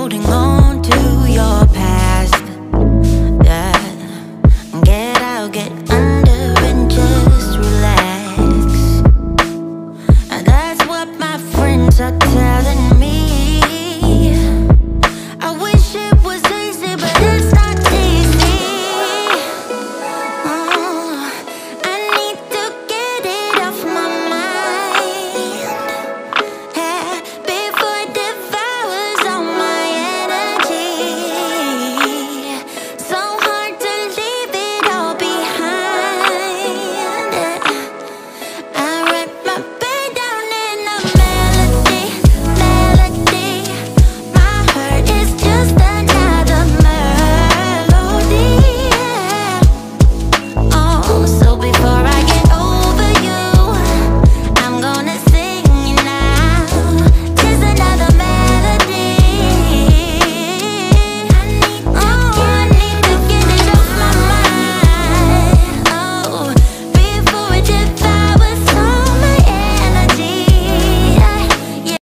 holding on to your past. Yeah. Get out, get